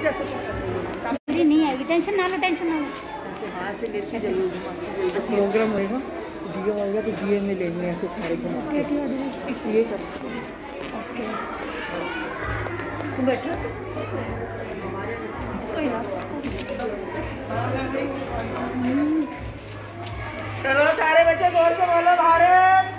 नहीं आएगी टेंशन ना लो टेंशन ना लो। प्रोग्राम होएगा दिया होगा तो दिए में लेंगे ऐसे सारे को इसलिए तुम बैठो। चलो सारे बच्चे ज़ोर से बोलो भारत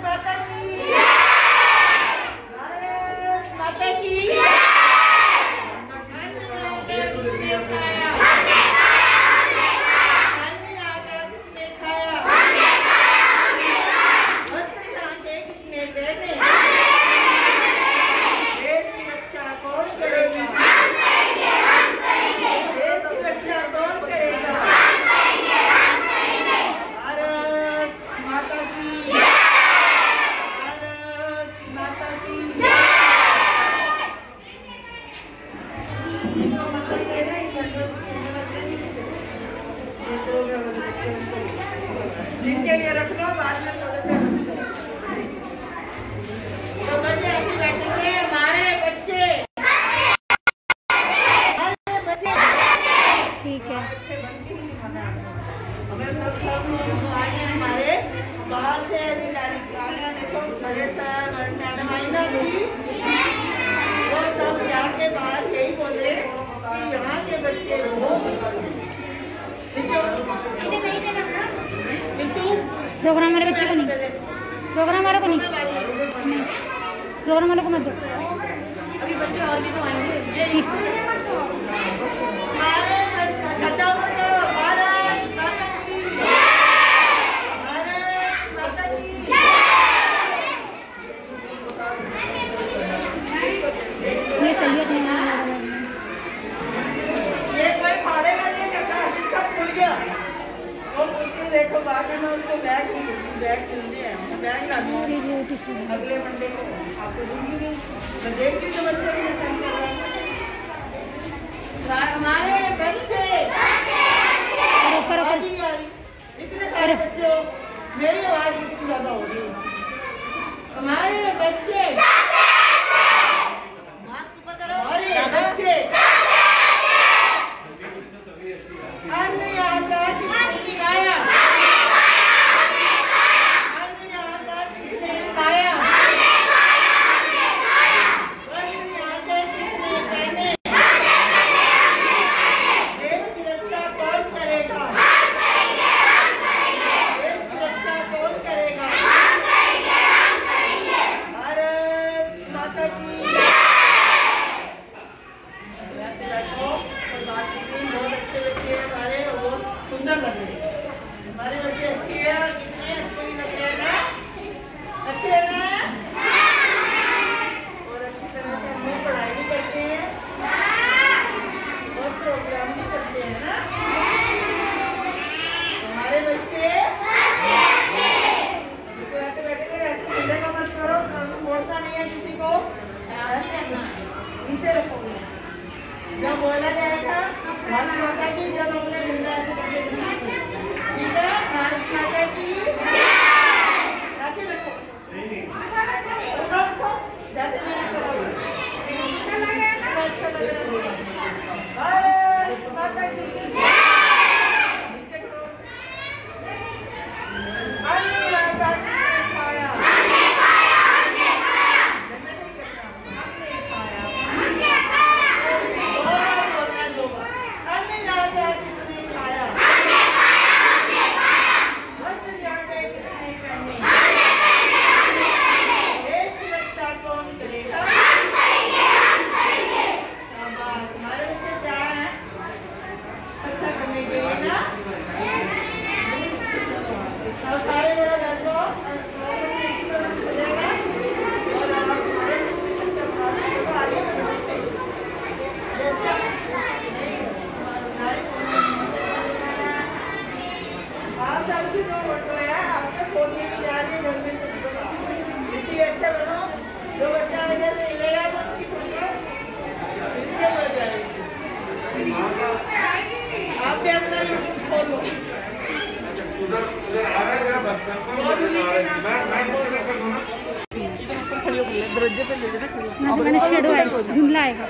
धुंधला आएगा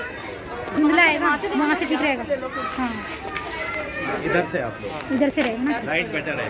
धुंधला आएगा वहाँ से ठीक रहेगा हाँ। इधर से आप लोग। इधर से रहेगा राइट बेटर है।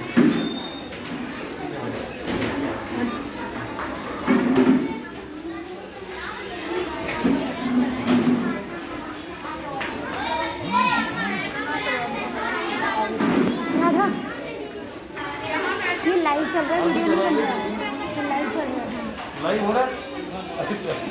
लाइव चल रहा है वीडियो नहीं बन रहा है। लाइव चल रहा है? लाइव हो रहा है।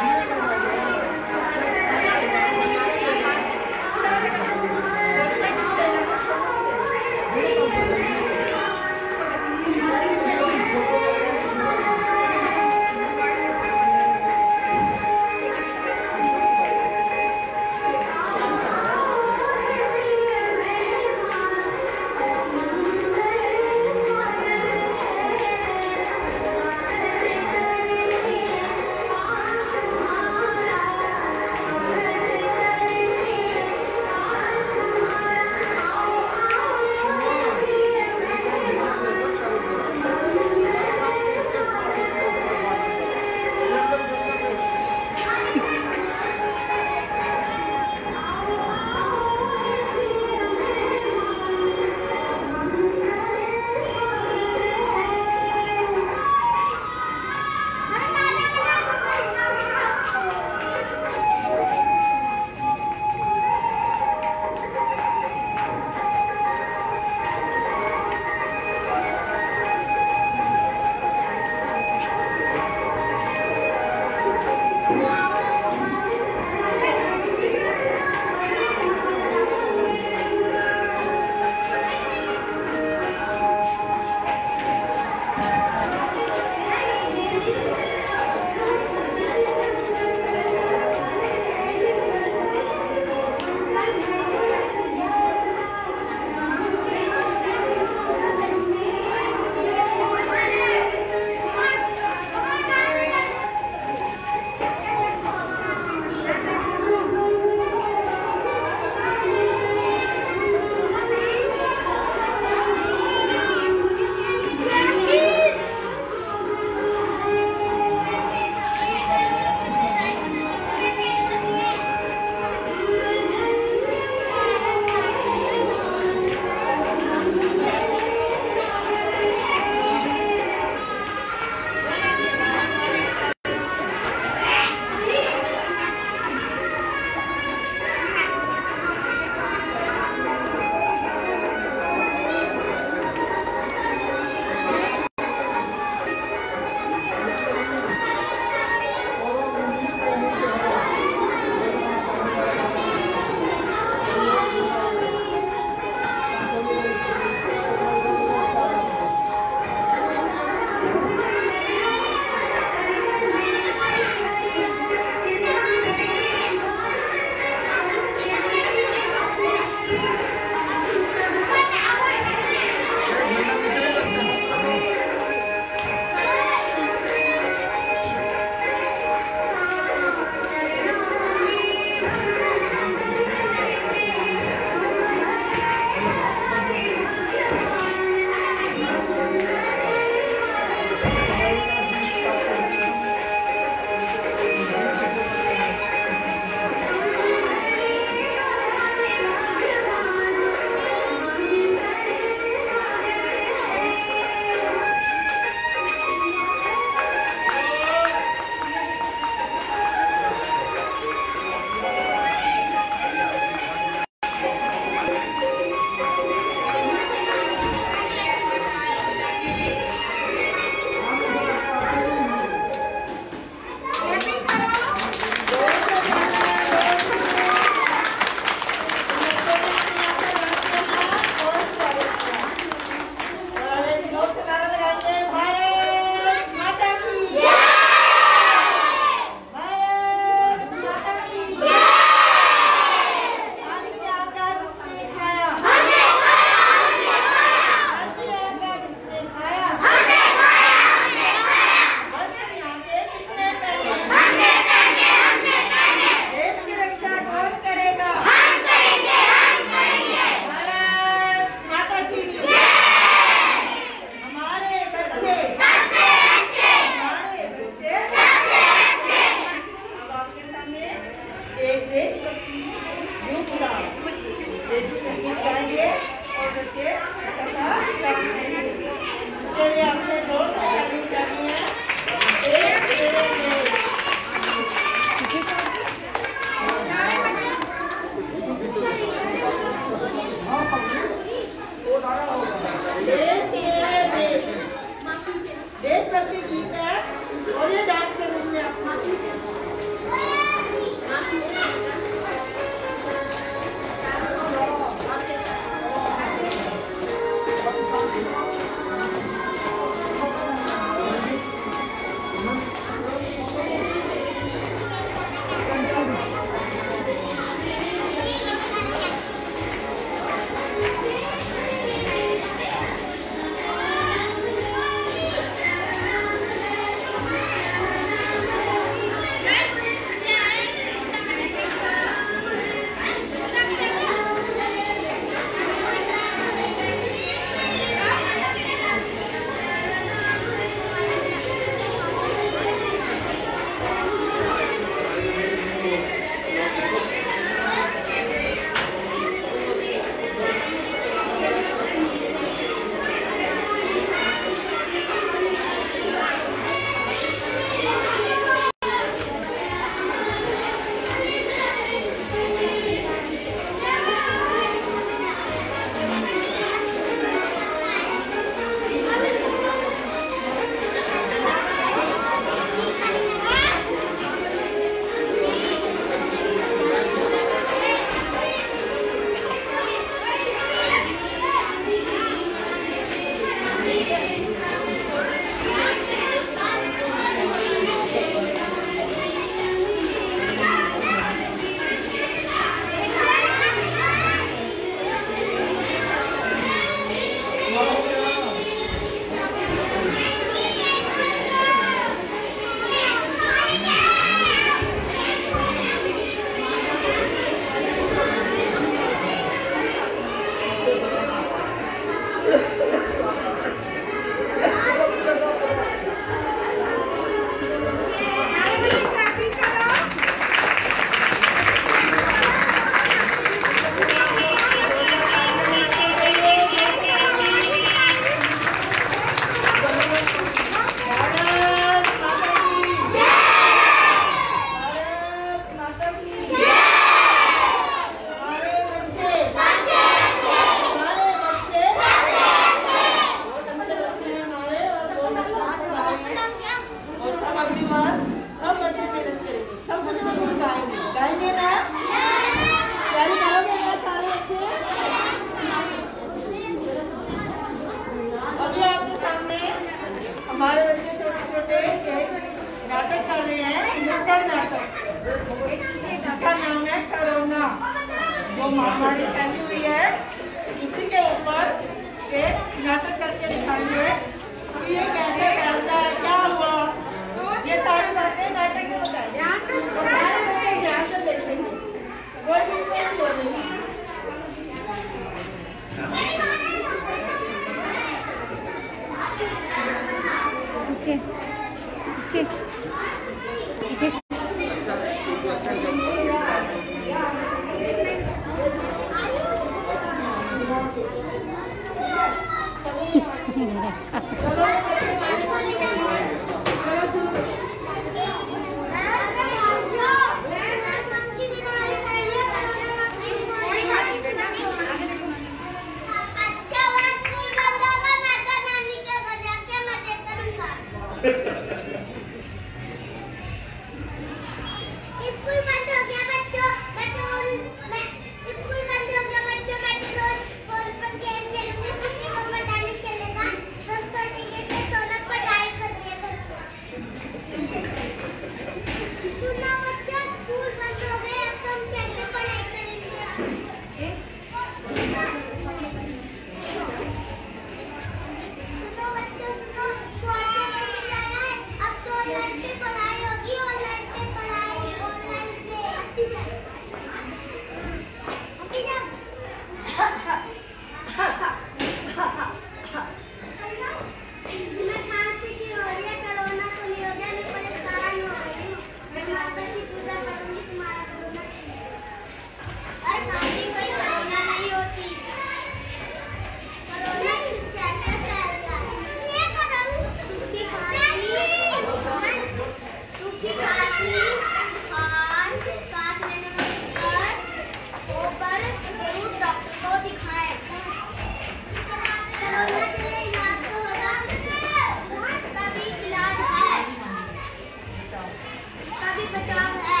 काफ़ी बचाव है।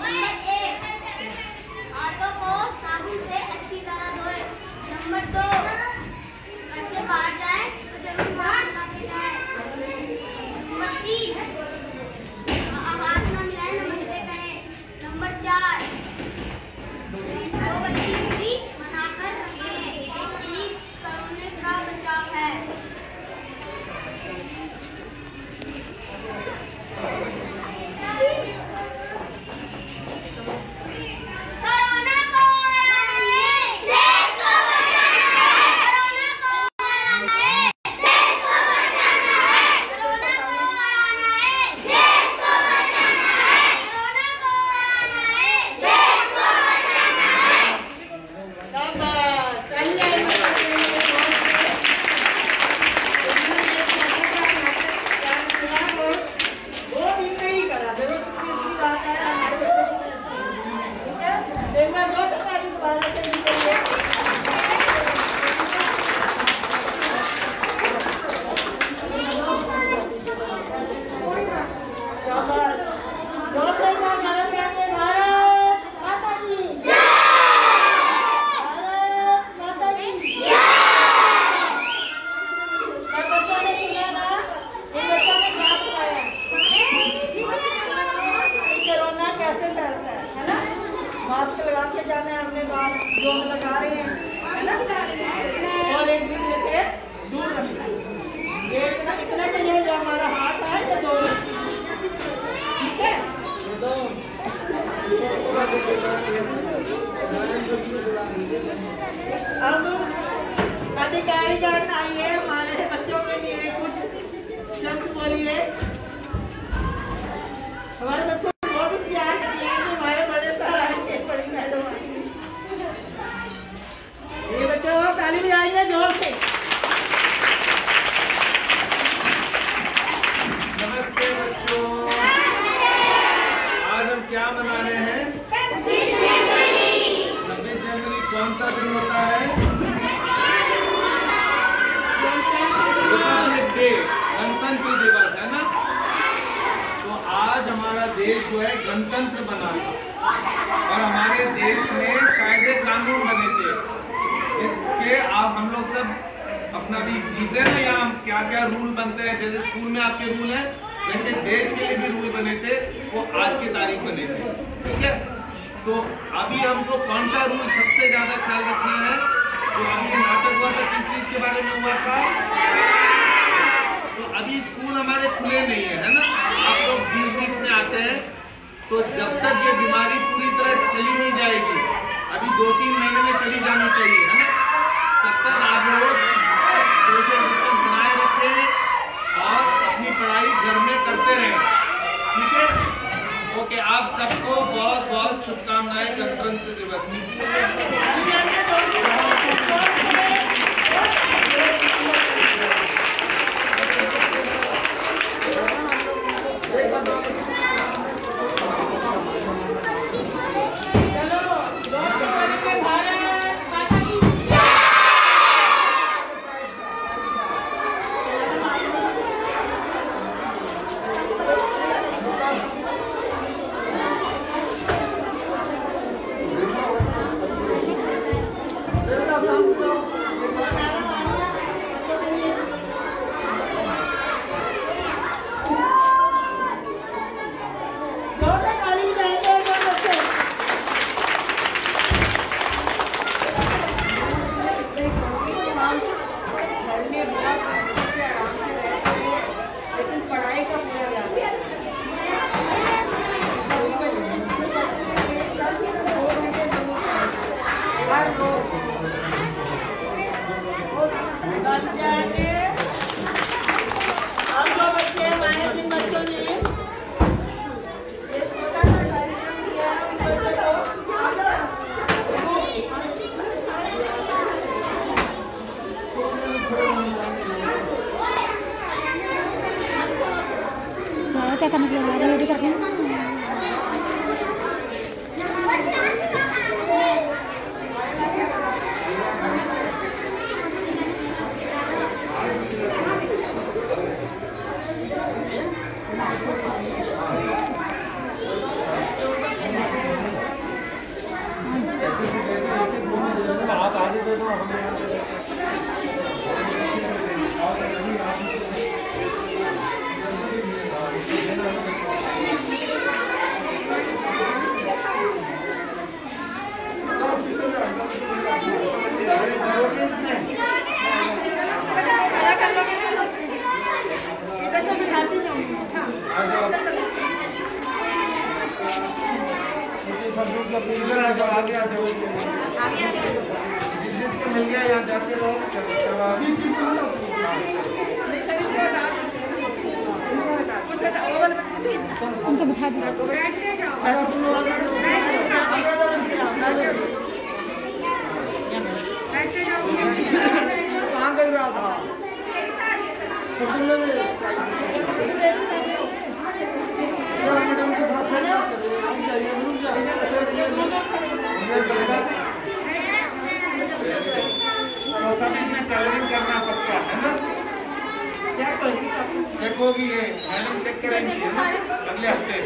नंबर एक। हाथों को साबुन से अच्छी तरह धोए। नंबर दो। घर से बाहर जाए। गणतंत्र बना था और हमारे देश में कायदे कानून बने थे। इसके आप हम लोग सब अपना भी जीते ना यहाँ। क्या क्या रूल बनते हैं? जैसे स्कूल में आपके रूल हैं, वैसे देश के लिए भी रूल बने थे, वो आज की तारीख बने थे। ठीक है? तो अभी हमको कौन सा रूल सबसे ज़्यादा ख्याल रखना है? तो अभी नाटक हुआ था, किस चीज़ के बारे में हुआ था? तो अभी स्कूल हमारे खुले नहीं है है ना आप लोग बीच बीच में आते हैं तो जब तक ये बीमारी पूरी तरह चली नहीं जाएगी, अभी दो तीन महीने में चली जानी चाहिए, है ना? तब तक आप लोग सोशल डिस्टेंस बनाए रखें और अपनी पढ़ाई घर में करते रहें। ठीक है? ओके, आप सबको बहुत बहुत शुभकामनाएँ, गणतंत्र दिवस। की सब इसमें कलरिंग करना पड़ता है ना? चेक होगी ये। मैडम चेक करेंगे। अगले हफ़्ते।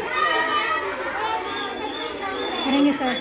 करेंगे सर।